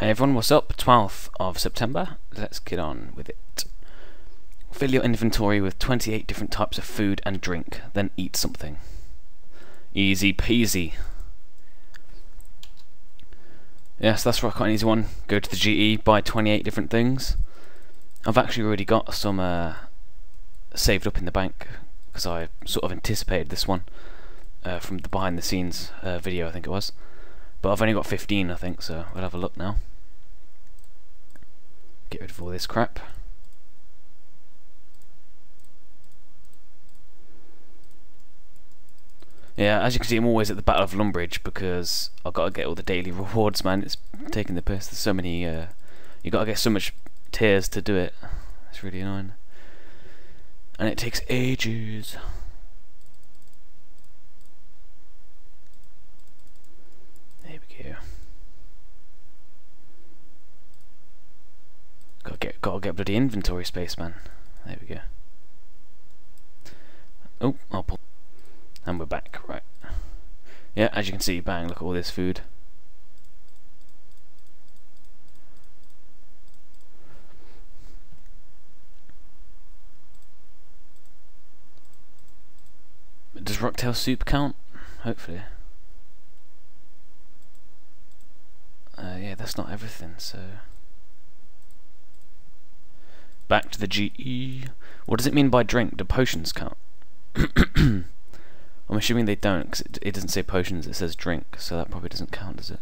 Hey everyone, what's up? 12th of September. Let's get on with it. Fill your inventory with 28 different types of food and drink, then eat something. Easy peasy. Yes, that's quite an easy one. Go to the GE, buy 28 different things. I've actually already got some uh, saved up in the bank because I sort of anticipated this one uh, from the behind the scenes uh, video, I think it was. But I've only got 15, I think, so we'll have a look now. Get rid of all this crap. Yeah, as you can see, I'm always at the Battle of Lumbridge because I've got to get all the daily rewards, man. It's taking the piss. There's so many. Uh, you got to get so much tears to do it. It's really annoying, and it takes ages. Go. Gotta get, gotta get bloody inventory space, man. There we go. Oh, I'll pull. And we're back, right. Yeah, as you can see, bang, look at all this food. Does rocktail soup count? Hopefully. Uh, yeah, that's not everything, so... Back to the GE. What does it mean by drink? Do potions count? I'm assuming they don't, because it, it, doesn't say potions, it says drink, so that probably doesn't count, does it?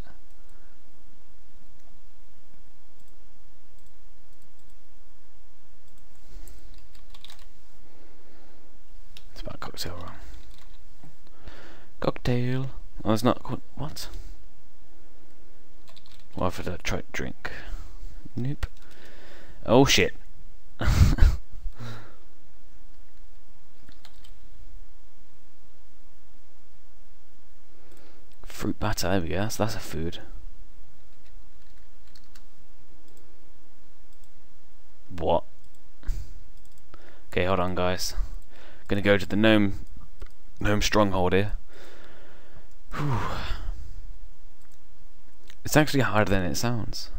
It's about cocktail wrong. Cocktail. Oh, it's not. What? What if I try drink? Nope. Oh shit. Fruit batta, there we go, so that's a food. What? Okay, hold on guys. Gonna go to the gnome gnome stronghold here. Whew. It's actually harder than it sounds.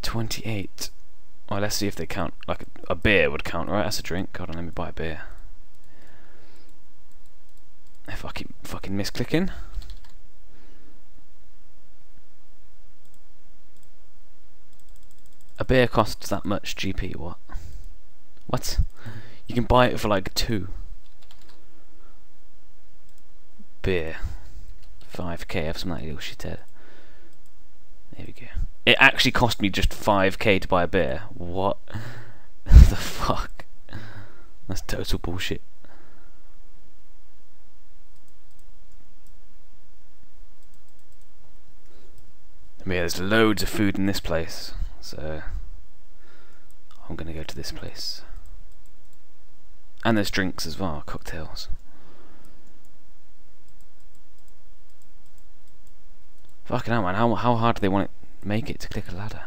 28. Well, let's see if they count. Like, a, beer would count, right? That's a drink. Hold on, let me buy a beer. If I keep fucking misclicking. A beer costs that much GP, what? What? You can buy it for like two. Beer. 5k of some of that little shit There we go. It actually cost me just 5k to buy a beer. What the fuck? That's total bullshit. I mean, there's loads of food in this place, so I'm gonna go to this place. And there's drinks as well, cocktails. Fucking hell, man. How, how hard do they want to make it to click a ladder?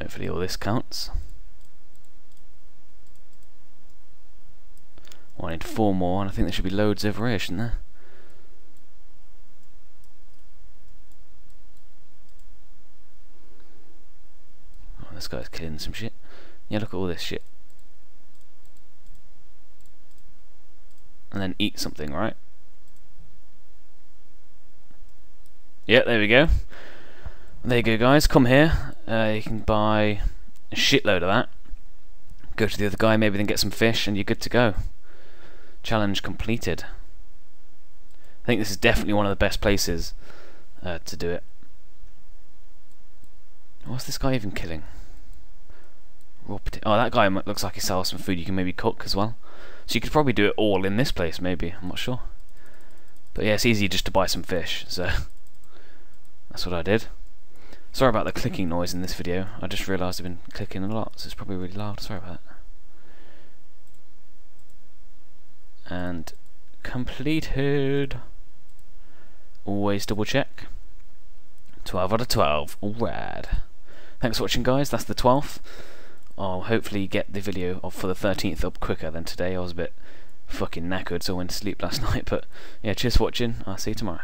Hopefully all this counts. I need four more, and I think there should be loads over here, shouldn't there? This guy's killing some shit. Yeah, look at all this shit. And then eat something, right? Yeah, there we go. There you go, guys. Come here. Uh, you can buy a shitload of that. Go to the other guy, maybe then get some fish, and you're good to go. Challenge completed. I think this is definitely one of the best places uh, to do it. What's this guy even killing? Oh, that guy looks like he sells some food you can maybe cook as well. So you could probably do it all in this place, maybe. I'm not sure. But yeah, it's easy just to buy some fish, so that's what I did. Sorry about the clicking noise in this video. I just realised I've been clicking a lot, so it's probably really loud. Sorry about that. And completed. Always double check. 12 out of 12. All rad. Thanks for watching, guys. That's the 12th I'll hopefully get the video of for the 13th up quicker than today. I was a bit fucking knackered, so I went to sleep last night. But yeah, cheers for watching. I'll see you tomorrow.